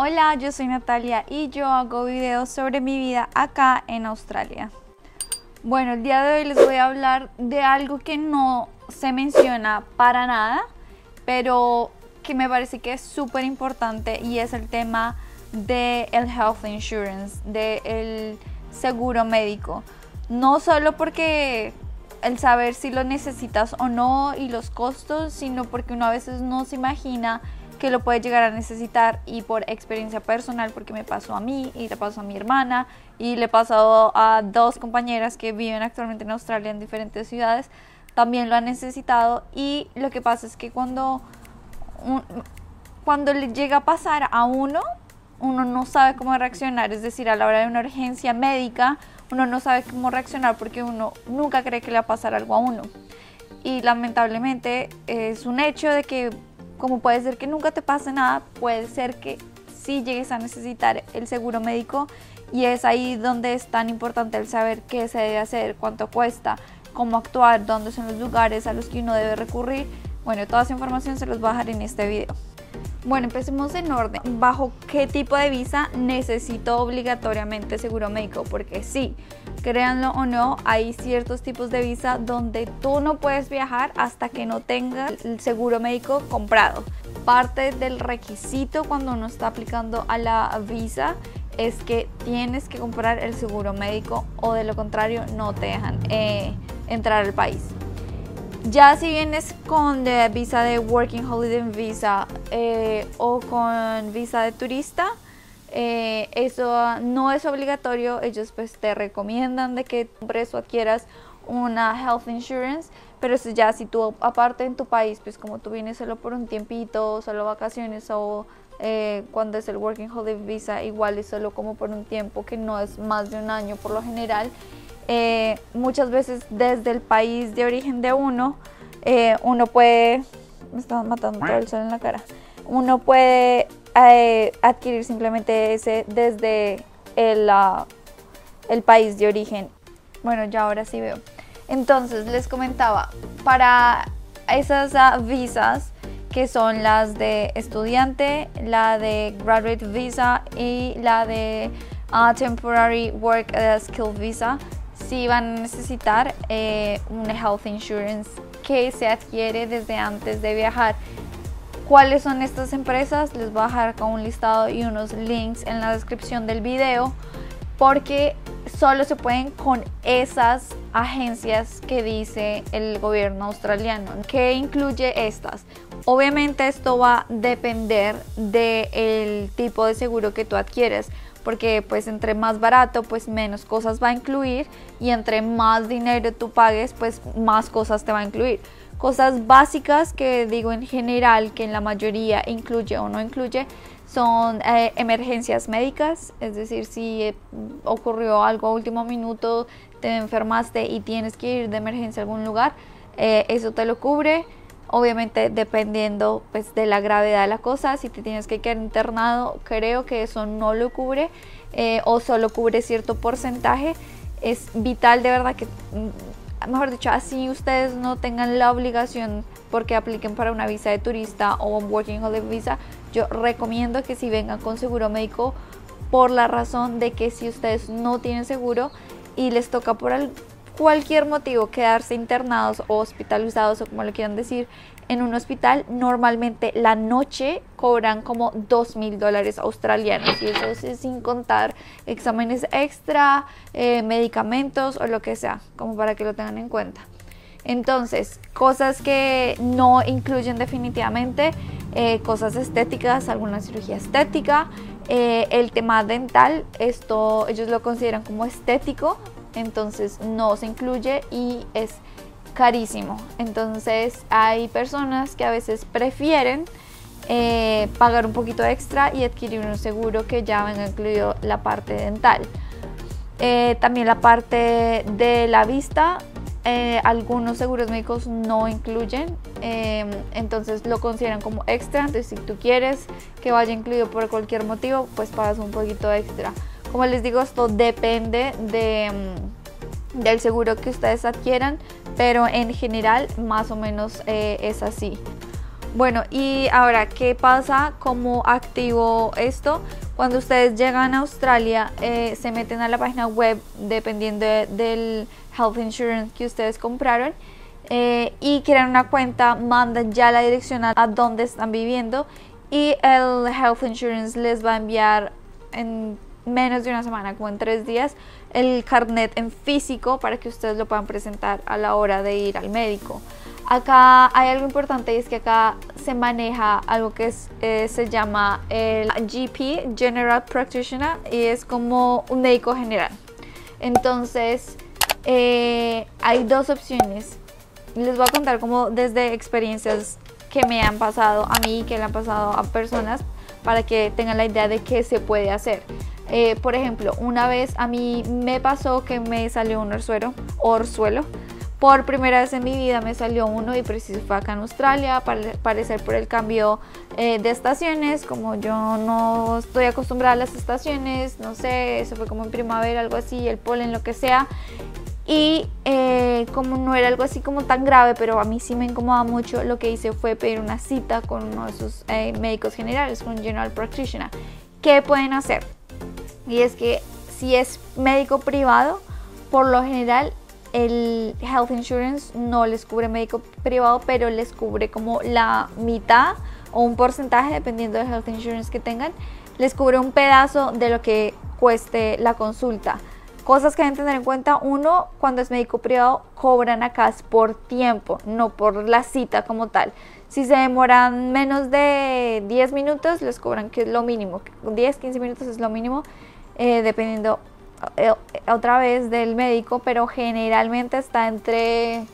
Hola, yo soy Natalia y yo hago videos sobre mi vida acá en Australia. Bueno, el día de hoy les voy a hablar de algo que no se menciona para nada, pero que me parece que es súper importante y es el tema del el health insurance, del seguro médico. No solo porque el saber si lo necesitas o no y los costos, sino porque uno a veces no se imagina que lo puede llegar a necesitar y por experiencia personal, porque me pasó a mí y le pasó a mi hermana y le pasó a dos compañeras que viven actualmente en Australia en diferentes ciudades, también lo han necesitado y lo que pasa es que cuando, cuando le llega a pasar a uno, uno no sabe cómo reaccionar, es decir, a la hora de una urgencia médica, uno no sabe cómo reaccionar porque uno nunca cree que le va a pasar algo a uno. Y lamentablemente es un hecho de que como puede ser que nunca te pase nada, puede ser que sí llegues a necesitar el seguro médico y es ahí donde es tan importante el saber qué se debe hacer, cuánto cuesta, cómo actuar, dónde son los lugares a los que uno debe recurrir. Bueno, toda esa información se los voy a dejar en este video. Bueno, empecemos en orden. ¿Bajo qué tipo de visa necesito obligatoriamente seguro médico? Porque sí, créanlo o no, hay ciertos tipos de visa donde tú no puedes viajar hasta que no tengas el seguro médico comprado. Parte del requisito cuando uno está aplicando a la visa es que tienes que comprar el seguro médico o de lo contrario no te dejan eh, entrar al país. Ya si vienes con de visa de Working Holiday Visa eh, o con visa de turista, eh, eso no es obligatorio. Ellos pues te recomiendan de que compres o adquieras una health insurance, pero eso ya si tú aparte en tu país, pues como tú vienes solo por un tiempito, solo vacaciones o eh, cuando es el Working Holiday Visa, igual es solo como por un tiempo que no es más de un año por lo general. Eh, muchas veces desde el país de origen de uno, eh, uno puede, me está matando todo el sol en la cara, uno puede eh, adquirir simplemente ese desde el, el país de origen. Bueno, ya ahora sí veo. Entonces, les comentaba, para esas uh, visas, que son las de estudiante, la de graduate visa y la de uh, temporary work skill visa, si van a necesitar eh, una health insurance que se adquiere desde antes de viajar. ¿Cuáles son estas empresas? Les voy a dejar acá un listado y unos links en la descripción del video porque solo se pueden con esas agencias que dice el gobierno australiano. ¿Qué incluye estas? Obviamente esto va a depender del tipo de seguro que tú adquieres porque pues entre más barato pues menos cosas va a incluir y entre más dinero tú pagues pues más cosas te va a incluir. Cosas básicas que digo en general que en la mayoría incluye o no incluye son eh, emergencias médicas, es decir, si eh, ocurrió algo a último minuto, te enfermaste y tienes que ir de emergencia a algún lugar, eh, eso te lo cubre Obviamente dependiendo pues de la gravedad de la cosa, si te tienes que quedar internado, creo que eso no lo cubre eh, o solo cubre cierto porcentaje. Es vital de verdad que, mm, mejor dicho, así ustedes no tengan la obligación porque apliquen para una visa de turista o un Working Holiday Visa, yo recomiendo que si vengan con seguro médico por la razón de que si ustedes no tienen seguro y les toca por el, cualquier motivo quedarse internados o hospitalizados o como le quieran decir en un hospital, normalmente la noche cobran como 2 mil dólares australianos y eso es sin contar exámenes extra, eh, medicamentos o lo que sea, como para que lo tengan en cuenta. Entonces, cosas que no incluyen definitivamente, eh, cosas estéticas, alguna cirugía estética, eh, el tema dental, esto ellos lo consideran como estético, entonces no se incluye y es carísimo. Entonces hay personas que a veces prefieren eh, pagar un poquito extra y adquirir un seguro que ya venga incluido la parte dental. Eh, también la parte de la vista, eh, algunos seguros médicos no incluyen, entonces lo consideran como extra. Entonces, si tú quieres que vaya incluido por cualquier motivo, pues pagas un poquito extra. Como les digo, esto depende de, mm, del seguro que ustedes adquieran, pero en general más o menos eh, es así. Bueno, y ahora, ¿qué pasa? ¿Cómo activo esto? Cuando ustedes llegan a Australia, eh, se meten a la página web dependiendo del health insurance que ustedes compraron eh, y crean una cuenta, mandan ya la dirección a, a donde están viviendo y el health insurance les va a enviar en menos de una semana, como en tres días, el carnet en físico para que ustedes lo puedan presentar a la hora de ir al médico. Acá hay algo importante y es que acá se maneja algo que es, eh, se llama el GP, General Practitioner, y es como un médico general. Entonces, eh, hay dos opciones. Les voy a contar como desde experiencias que me han pasado a mí que le han pasado a personas para que tengan la idea de qué se puede hacer. Eh, por ejemplo, una vez a mí me pasó que me salió un orzuelo, orzuelo. Por primera vez en mi vida me salió uno y preciso fue acá en Australia, para parecer por el cambio eh, de estaciones, como yo no estoy acostumbrada a las estaciones, no sé, eso fue como en primavera, algo así, el polen, lo que sea. Y eh, como no era algo así como tan grave, pero a mí sí me incomoda mucho, lo que hice fue pedir una cita con uno de sus médicos generales, con un general practitioner. ¿Qué pueden hacer? Y es que si es médico privado, por lo general el health insurance no les cubre médico privado, pero les cubre como la mitad o un porcentaje, dependiendo del health insurance que tengan, les cubre un pedazo de lo que cueste la consulta. Cosas que deben tener en cuenta, uno, cuando es médico privado, cobran acá por tiempo, no por la cita como tal. Si se demoran menos de 10 minutos, les cobran que es lo mínimo. 10, 15 minutos es lo mínimo eh, dependiendo eh, otra vez del médico, pero generalmente está entre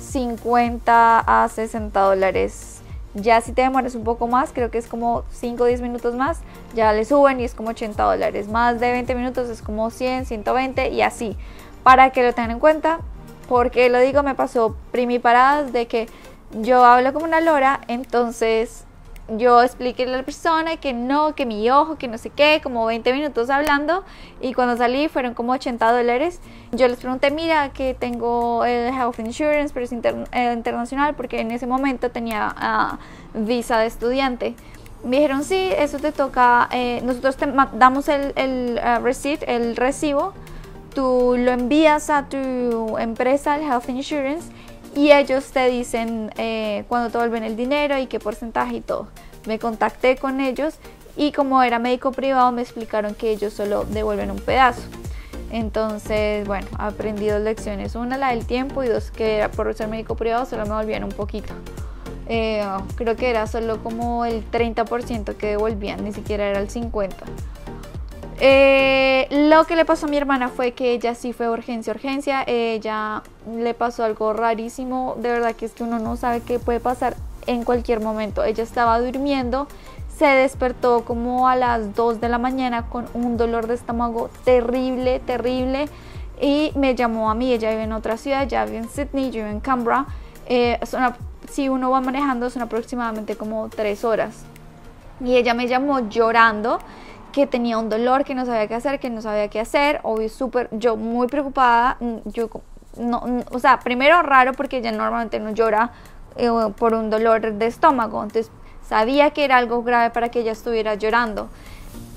50 a 60 dólares. Ya si te demoras un poco más, creo que es como 5 o 10 minutos más, ya le suben y es como 80 dólares. Más de 20 minutos es como 100, 120 y así. Para que lo tengan en cuenta, porque lo digo, me pasó primiparadas de que yo hablo como una lora, entonces yo expliqué a la persona que no, que mi ojo, que no sé qué, como 20 minutos hablando y cuando salí fueron como 80 dólares. Yo les pregunté, mira, que tengo el Health Insurance, pero es eh, internacional porque en ese momento tenía ah, visa de estudiante. Me dijeron, sí, eso te toca, eh, nosotros te damos el, el ah, receipt, el recibo, tú lo envías a tu empresa, el Health Insurance, y ellos te dicen eh, cuándo te vuelven el dinero y qué porcentaje y todo. Me contacté con ellos y como era médico privado me explicaron que ellos solo devuelven un pedazo. Entonces, bueno, aprendí dos lecciones. Una, la del tiempo y dos, que era por ser médico privado solo me volvían un poquito. Eh, creo que era solo como el 30% que devolvían, ni siquiera era el 50%. Eh, lo que le pasó a mi hermana fue que ella sí fue urgencia, urgencia. Ella le pasó algo rarísimo. De verdad que es que uno no sabe qué puede pasar en cualquier momento. Ella estaba durmiendo, se despertó como a las 2 de la mañana con un dolor de estómago terrible, terrible. Y me llamó a mí. Ella vive en otra ciudad, ya vive en Sydney, yo vivo en Canberra. Eh, si uno va manejando son aproximadamente como 3 horas. Y ella me llamó llorando que tenía un dolor, que no sabía qué hacer, que no sabía qué hacer, obvio, súper, yo muy preocupada, mm, yo, no, o sea, primero raro porque ella normalmente no llora eh, por un dolor de estómago, entonces sabía que era algo grave para que ella estuviera llorando.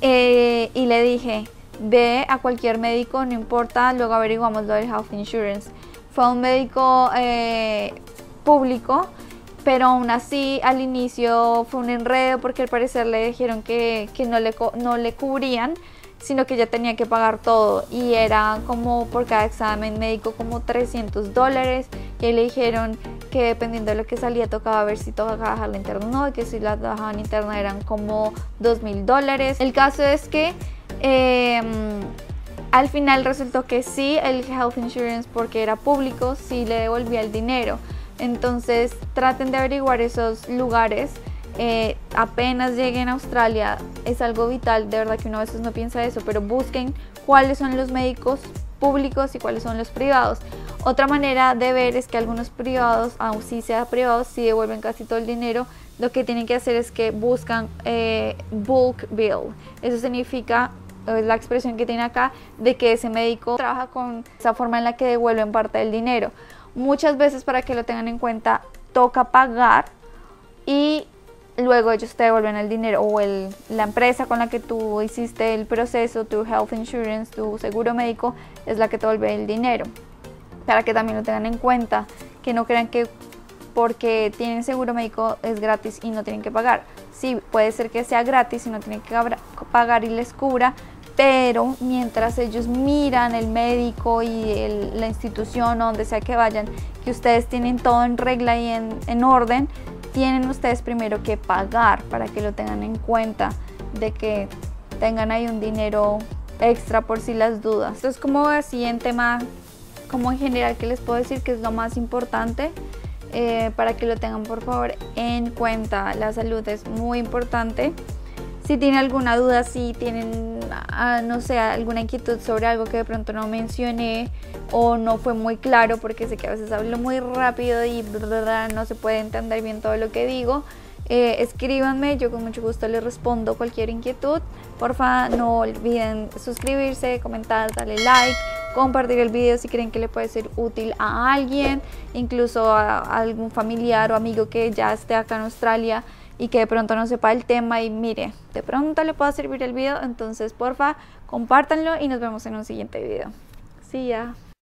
Eh, y le dije, ve a cualquier médico, no importa, luego averiguamos lo del health insurance. Fue un médico eh, público pero aún así al inicio fue un enredo porque al parecer le dijeron que, no, le, no le cubrían, sino que ya tenía que pagar todo. Y era como por cada examen médico como 300 dólares. Y le dijeron que dependiendo de lo que salía tocaba ver si tocaba dejarla interna o no y que si la dejaban interna eran como 2 mil dólares. El caso es que em, al final resultó que sí, el health insurance porque era público sí le devolvía el dinero entonces traten de averiguar esos lugares. Eh, apenas lleguen a Australia es algo vital, de verdad que uno a veces no piensa eso, pero busquen cuáles son los médicos públicos y cuáles son los privados. Otra manera de ver es que algunos privados, aun si sea privados, si devuelven casi todo el dinero, lo que tienen que hacer es que buscan eh, bulk bill. Eso significa es la expresión que tiene acá de que ese médico trabaja con esa forma en la que devuelven parte del dinero. Muchas veces para que lo tengan en cuenta toca pagar y luego ellos te devuelven el dinero o el, la empresa con la que tú hiciste el proceso, tu health insurance, tu seguro médico, es la que te devuelve el dinero. Para que también lo tengan en cuenta, que no crean que porque tienen seguro médico es gratis y no tienen que pagar. Sí, puede ser que sea gratis y no tienen que pagar y les cubra, pero mientras ellos miran el médico y la institución o donde sea que vayan, que ustedes tienen todo en regla y en, en orden, tienen ustedes primero que pagar para que lo tengan en cuenta de que tengan ahí un dinero extra por si las dudas. Esto es como así en tema, como en general que les puedo decir que es lo más importante eh, para que lo tengan por favor en cuenta. La salud es muy importante. Si tienen alguna duda, si tienen, no sé, alguna inquietud sobre algo que de pronto no mencioné o no fue muy claro, porque sé que a veces hablo muy rápido y no se puede entender bien todo lo que digo, eh, escríbanme, yo con mucho gusto les respondo cualquier inquietud. Porfa, no olviden suscribirse, comentar, darle like, compartir el video si creen que le puede ser útil a alguien, incluso a algún familiar o amigo que ya esté acá en Australia y que de pronto no sepa el tema y mire, de pronto le pueda servir el video, entonces porfa, compártanlo y nos vemos en un siguiente video. See ya.